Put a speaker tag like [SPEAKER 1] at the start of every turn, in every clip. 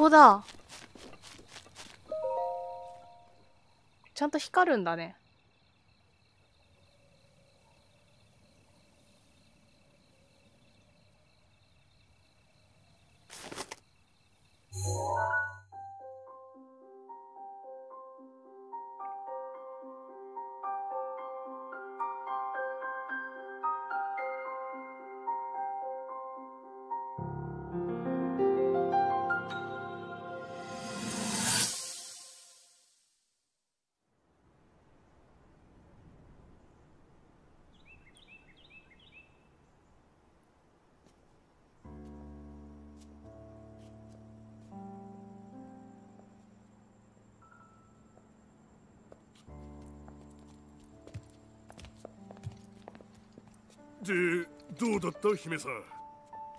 [SPEAKER 1] こだ。ちゃんと光るんだね。
[SPEAKER 2] でどうだった姫さん？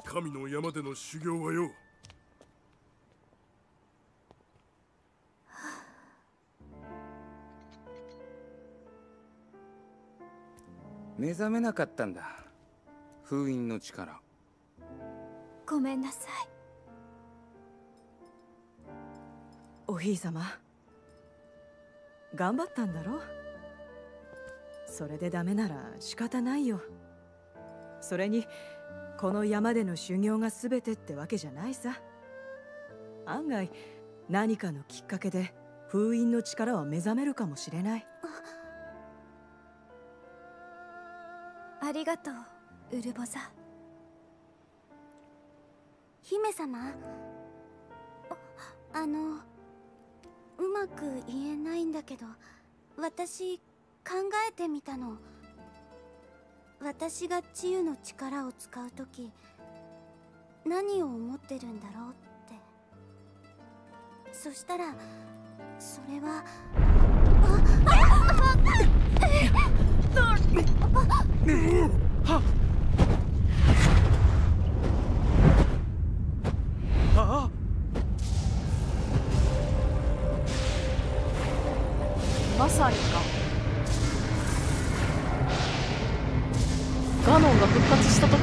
[SPEAKER 2] 神の山での修行はよ
[SPEAKER 3] 目覚めなかったんだ。封印の力。
[SPEAKER 4] ごめんなさい。
[SPEAKER 5] おひいさま頑張ったんだろそれでダメなら仕方ないよそれにこの山での修行が全てってわけじゃないさ。案外何かのきっかけで封印の力は目覚めるかもしれない。
[SPEAKER 4] ありがとうウルボザ。姫様？ああのうまく言えないんだけど私考えてみたの。私が治癒の力を使う時何を思ってるんだろうって。そしたらそれは
[SPEAKER 3] あ
[SPEAKER 1] っガノンが復活した時。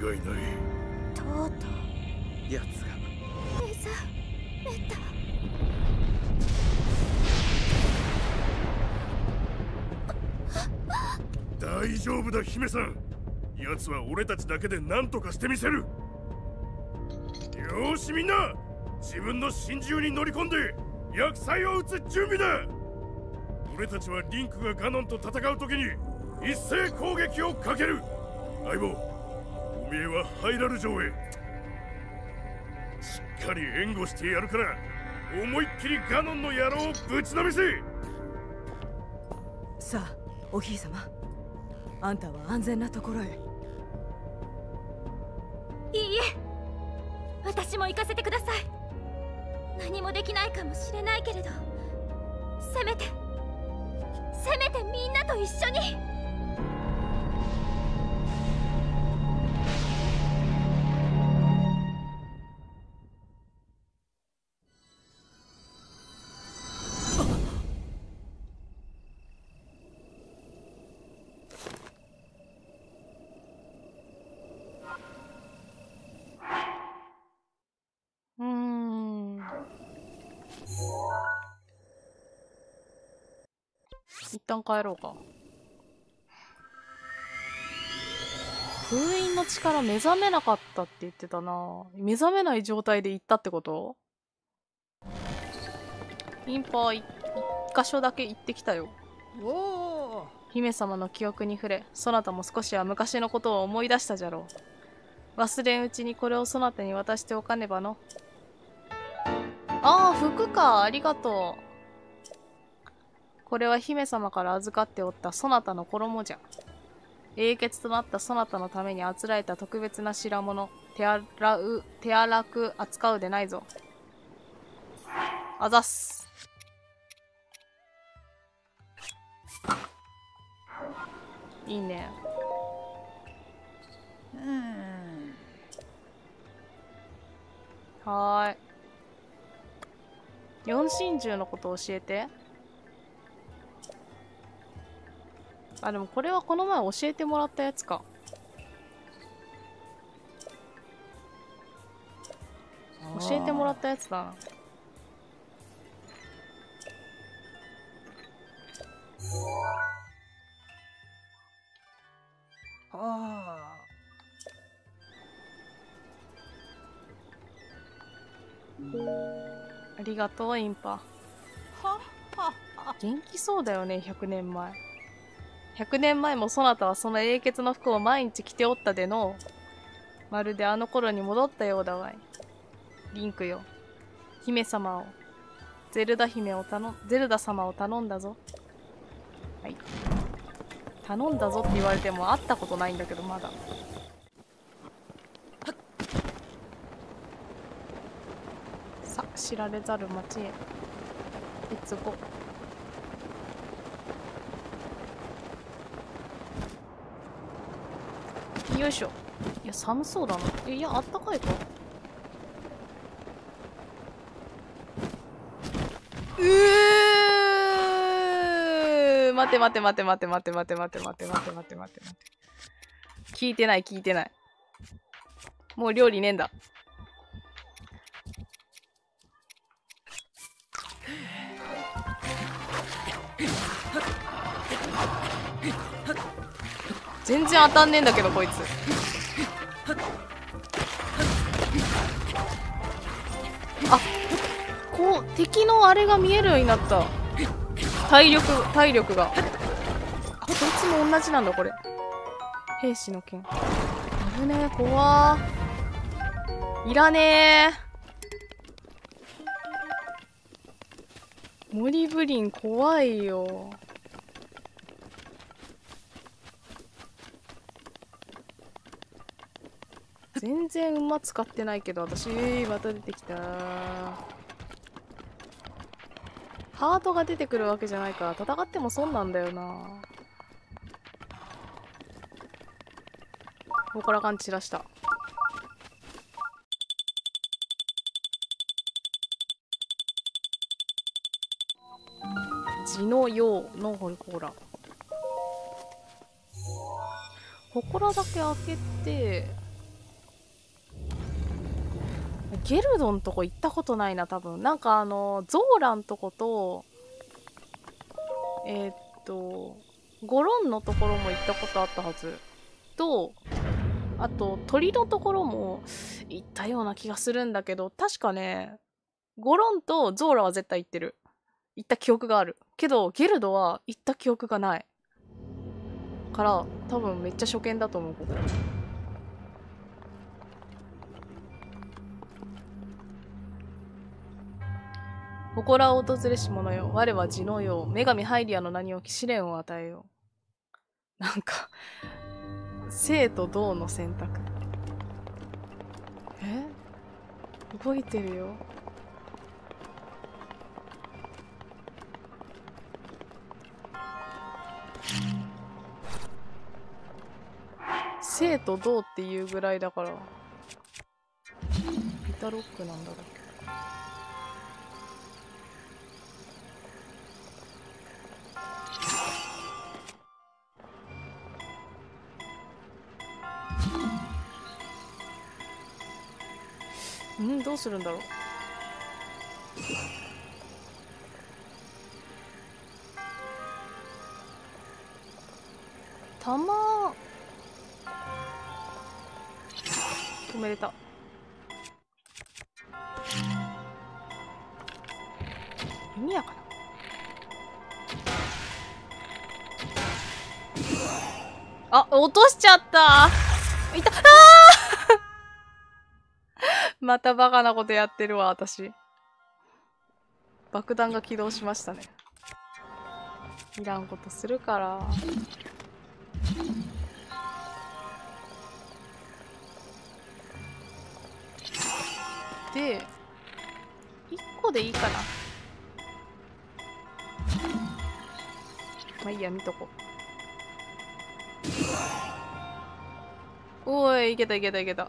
[SPEAKER 2] 間違いない。
[SPEAKER 4] とうとう。
[SPEAKER 3] やつが
[SPEAKER 4] 目覚めた
[SPEAKER 2] 大丈夫だ姫さん。奴は俺たちだけで何とかしてみせる。よーしみんな。自分の真珠に乗り込んで薬剤を撃つ準備だ俺たちはリンクがガノンと戦う時に一斉攻撃をかける。相棒おめえはハイラル城へ。しっかり援護してやるから思いっきりガノンの野郎をぶちのめせ。
[SPEAKER 5] さあおひいさま。あんたは安全なところへ。
[SPEAKER 4] いいえ。私も行かせてください。何もできないかもしれないけれどせめてせめてみんなと一緒に。
[SPEAKER 1] 旦帰ろうか。封印の力目覚めなかったって言ってたな。目覚めない状態で行ったってこと？インパー一箇所だけ行ってきたよ。
[SPEAKER 5] おお
[SPEAKER 1] 姫様の記憶に触れそなたも少しは昔のことを思い出したじゃろう。忘れんうちにこれをそなたに渡しておかねばの。ああ服か。ありがとう。これは姫様から預かっておったそなたの衣じゃ。英傑となったそなたのためにあつらえた特別な代物手洗う手荒く扱うでないぞ。あざっす。いいね。はーい。四神獣のこと教えてあ、でもこれはこの前教えてもらったやつか。教えてもらったやつだな。
[SPEAKER 3] はあ。
[SPEAKER 1] ありがとう、インパ。はっはっは。元気そうだよね、100年前。100年前もそなたはその英傑の服を毎日着ておったでのまるであの頃に戻ったようだわい。リンクよ。姫様を。ゼルダ姫を頼んゼルダ様を頼んだぞ。はい。頼んだぞって言われても会ったことないんだけどまだ。さ知られざる町へ。レッツゴーよいしょ。いや寒そうだな。いやあったかいか。うー。待て待て待て待て待て待て待て待て待て待て待て待て待て。聞いてない聞いてない。もう料理ねえんだ。全然当たんねえんだけどこいつ。あこう敵のあれが見えるようになった。体力体力が。あこいつも同じなんだこれ。兵士の剣。危ねえ怖。いらねえ。モリブリン怖いよ。全然馬使ってないけど私また出てきた。ハートが出てくるわけじゃないから戦っても損なんだよな。ほこらかん散らした。地のようのほこらほこらだけ開けてゲルドンとこ行ったことないな多分。なんかあのゾーランとことえー、っとゴロンのところも行ったことあったはず。とあと鳥のところも行ったような気がするんだけど確かねゴロンとゾーラは絶対行ってる。行った記憶がある。けどゲルドは行った記憶がない。から多分めっちゃ初見だと思うここ。祠を訪れし者よ。我は地のよう。女神ハイリアの名に置き試練を与えよう。なんか生と動の選択。え？動いてるよ。生と動っていうぐらいだからビタロックなんだろう。うんどうするんだろう。弾。止めれた。弓矢かな。あ落としちゃった。いたあー！またバカなことやってるわ私。爆弾が起動しましたね。いらんことするから。で1個でいいかな。まあいいや見とこ。うおいいけたいけたいけた。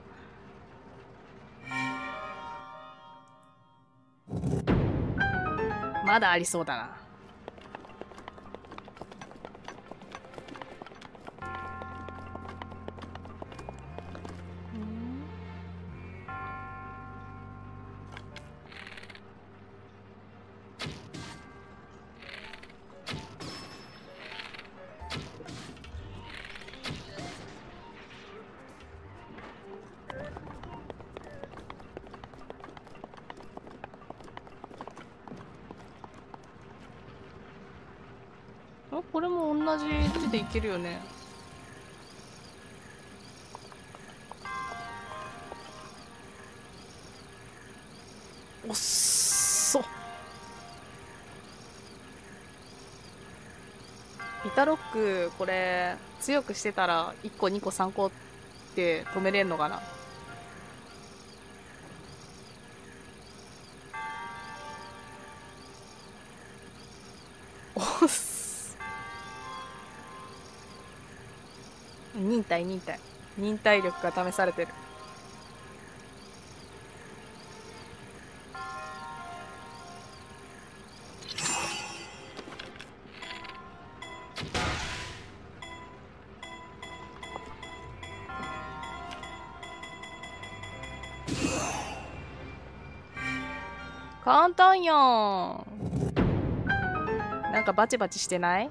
[SPEAKER 1] まだありそうだな。あこれも同じ字でいけるよね。おっそ。ビタロックこれ強くしてたら1個2個3個って止めれんのかな？耐忍耐。忍耐力が試されてる。簡単やん。なんかバチバチしてない？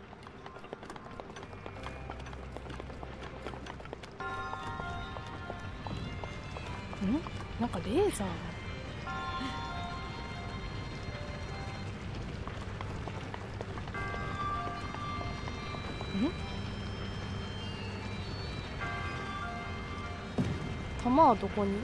[SPEAKER 1] レーザーん弾はどこに？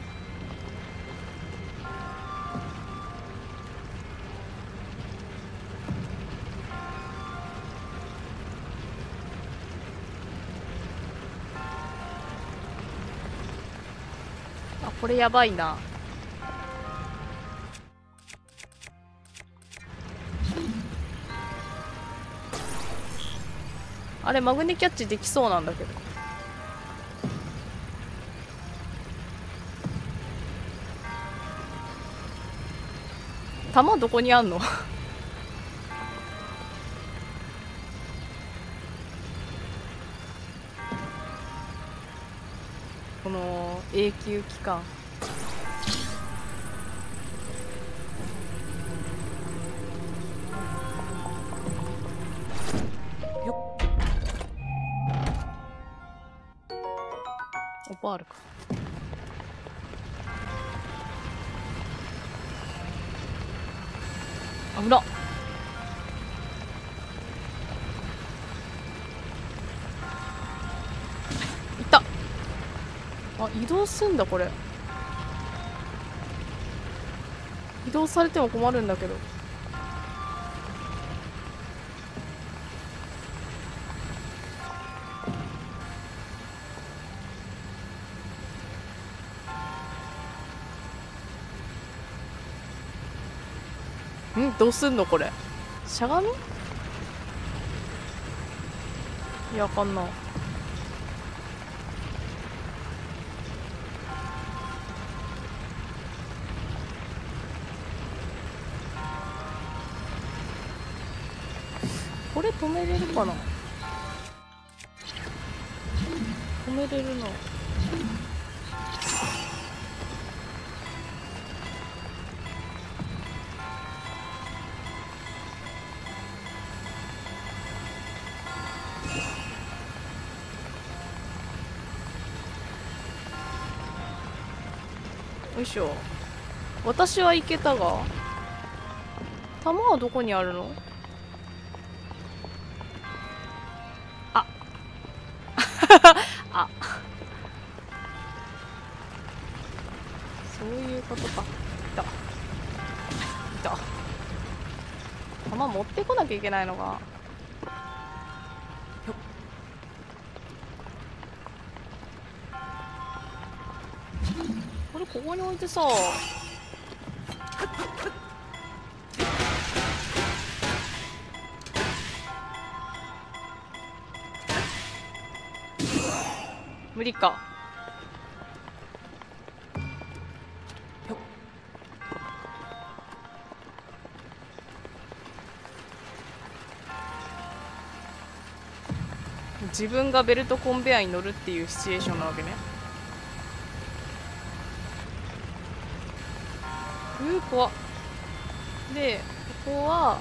[SPEAKER 1] あこれやばいな。あれマグネキャッチできそうなんだけど。弾どこにあんの？この永久期間オパールか。危なっ。いった。あ移動すんだこれ。移動されても困るんだけど。どうすんのこれ？しゃがみ？いやあかんなこれ止めれるかな？止めれるな。いしょ私は行けたが。弾はどこにあるの？あ。あ。そういうことか。いた。いた。弾持ってこなきゃいけないのか。ここに置いてさ。無理か。自分がベルトコンベアに乗るっていうシチュエーションなわけね。怖っ。でここは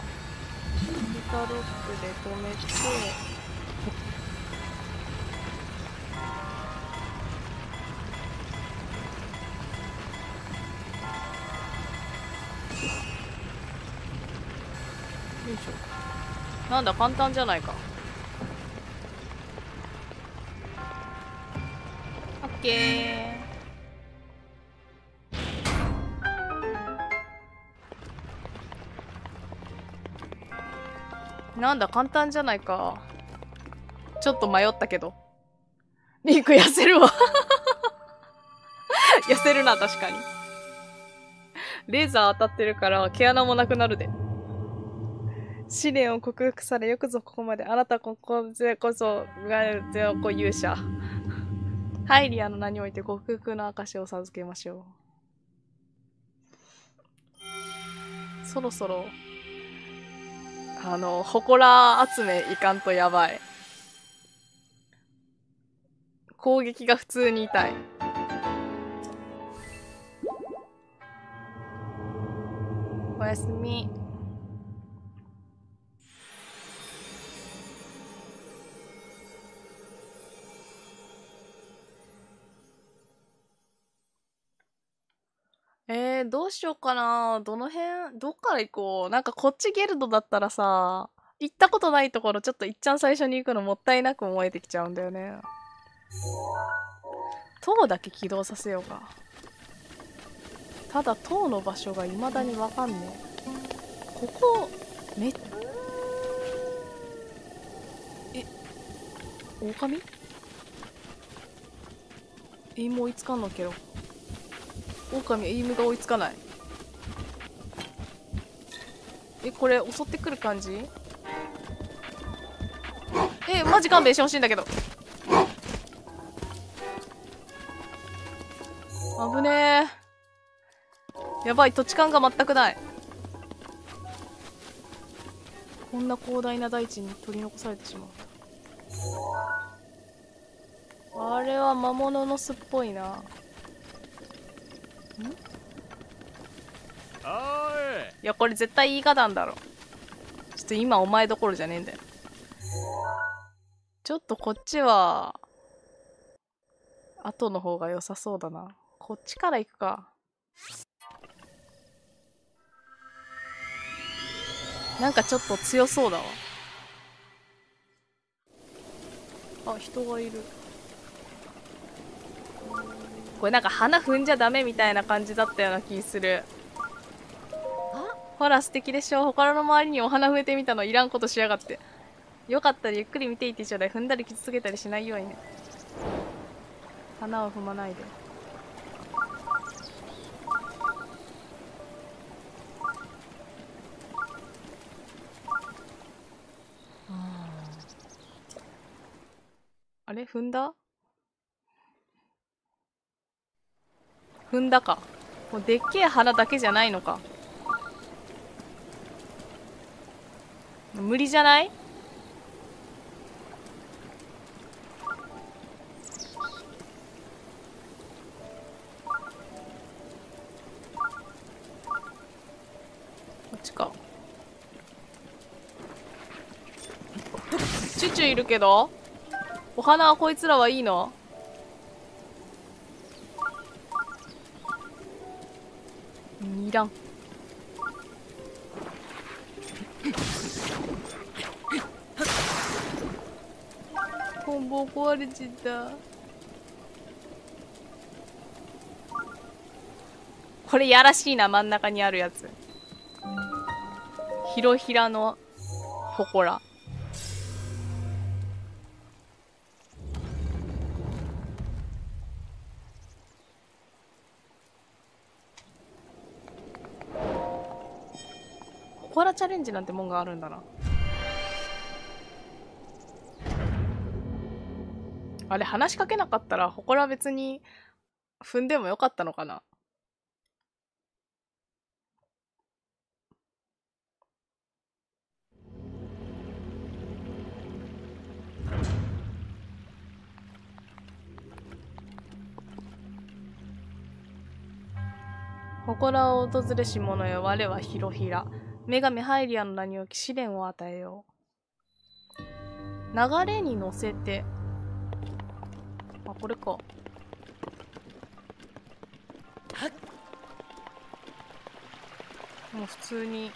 [SPEAKER 1] ギタルロックで止めて。よいしなんだ簡単じゃないか。オッケー。なんだ簡単じゃないか。ちょっと迷ったけど。リンク痩せるわ。痩せるな確かに。レーザー当たってるから毛穴もなくなるで。試練を克服されよくぞここまで。あなたここでこそがゼこ勇者。ハイリアの名において克服の証を授けましょう。そろそろあの祠集めいかんとやばい。攻撃が普通に痛い。おやすみ。えー、どうしようかな。どの辺どっから行こう。なんかこっちゲルドだったらさ行ったことないところちょっといっちゃん最初に行くのもったいなく思えてきちゃうんだよね。塔だけ起動させようか。ただ塔の場所が未だにわかんねえ。ここめっえ狼？エイム追いつかんのけど狼エイムが追いつかない。えこれ襲ってくる感じ？えマジ勘弁してほしいんだけど。危ねえ。やばい土地勘が全くない。こんな広大な大地に取り残されてしまう。あれは魔物の巣っぽいな。いやこれ絶対イーガダンだろちょっと今お前どころじゃねえんだよ。ちょっとこっちは後の方が良さそうだな。こっちから行くか。なんかちょっと強そうだわ。あ人がいる。これなんか花踏んじゃダメみたいな感じだったような気する。ほら素敵でしょ？他の周りにお花植えてみたのいらんことしやがって。よかったらゆっくり見ていてちょうだい。踏んだり傷つけたりしないようにね。花を踏まないで。あれ？踏んだ？踏んだか。もうでっけえ花だけじゃないのか。無理じゃない？こっちか。チュチュいるけど。お花はこいつらはいいの？いらん。コンボ壊れちった。これやらしいな真ん中にあるやつ。ひろひらの祠。祠チレンジなんてもんがあるんだな。あれ話しかけなかったら祠別に踏んでもよかったのかな？祠を訪れし者よ。我はひろひら。女神ハイリアの名に置き試練を与えよう流れに乗せてあこれかもう普通に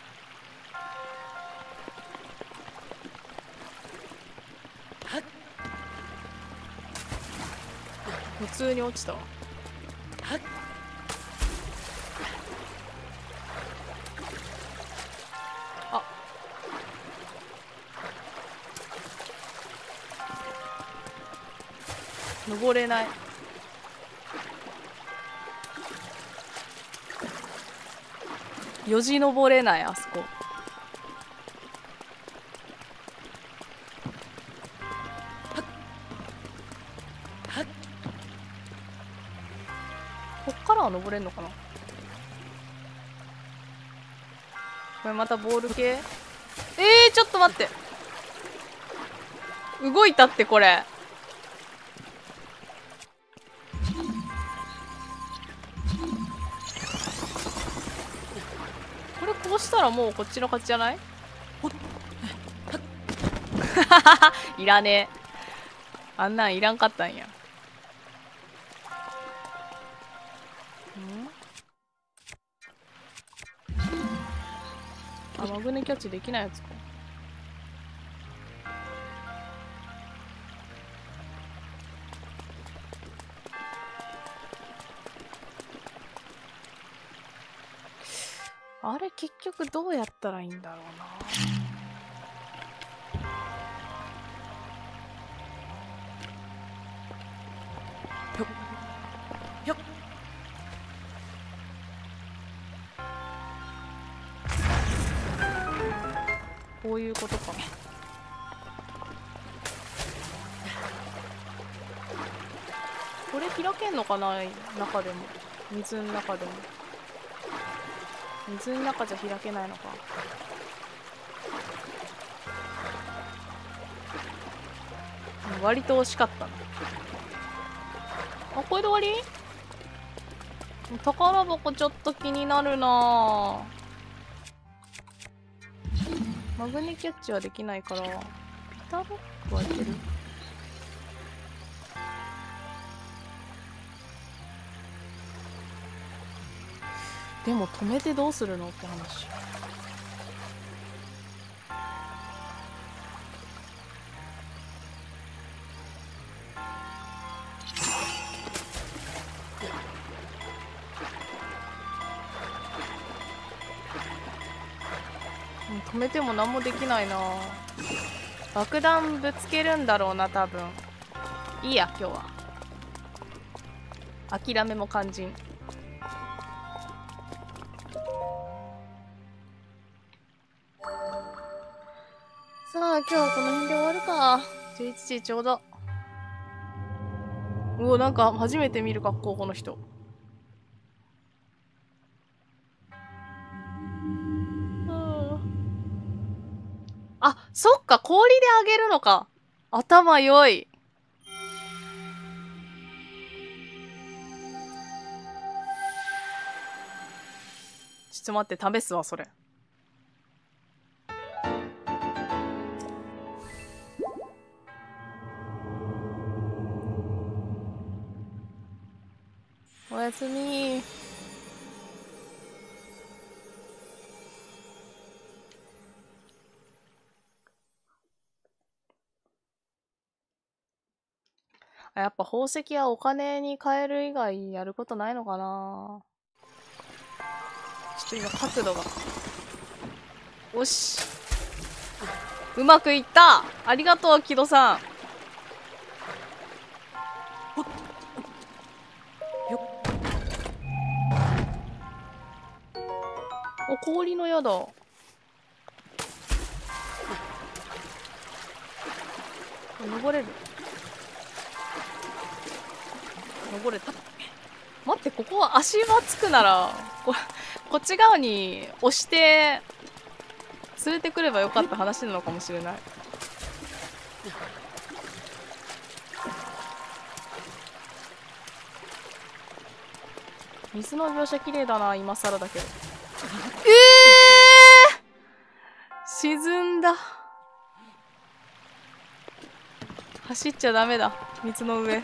[SPEAKER 1] 普通に落ちたわ登れない。よじ登れないあそこ。こっからは登れんのかな？これまたボール系？えー、ちょっと待って。動いたってこれ。したらもうこっちの勝ちじゃない？いらねえ。あんなんいらんかったんや。ん？あマグネキャッチできないやつかあれ結局どうやったらいいんだろうな。
[SPEAKER 5] よっ。
[SPEAKER 1] こういうことか。これ開けんのかな？中でも。水の中でも水の中じゃ開けないのか。割と惜しかったな。あこれで終わり？宝箱ちょっと気になるな。マグネキャッチはできないから。ピタロックはいける？でも止めてどうするのって話。止めても何もできないな。爆弾ぶつけるんだろうな多分。いいや今日は。諦めも肝心。今日はこの辺で終わるか11時ちょうどうおなんか初めて見る格好この人あ、そっか、氷であげるのか。頭良い。ちょっと待って、試すわ、それ。やすみあやっぱ宝石はお金に換える以外やることないのかなちょっと今角度が。よし。うまくいったありがとう、木戸さん。お、氷の矢だ。登れる。登れた。待ってここは足場つくならここっち側に押して連れてくればよかった話なのかもしれない。水の描写綺麗だな今更だけど。ええ、沈んだ。走っちゃダメだ水の上。